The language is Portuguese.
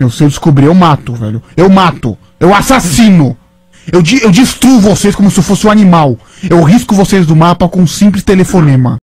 Eu, se eu descobrir, eu mato, velho. Eu mato. Eu assassino. Eu, de- eu destruo vocês como se eu fosse um animal. Eu risco vocês do mapa com um simples telefonema.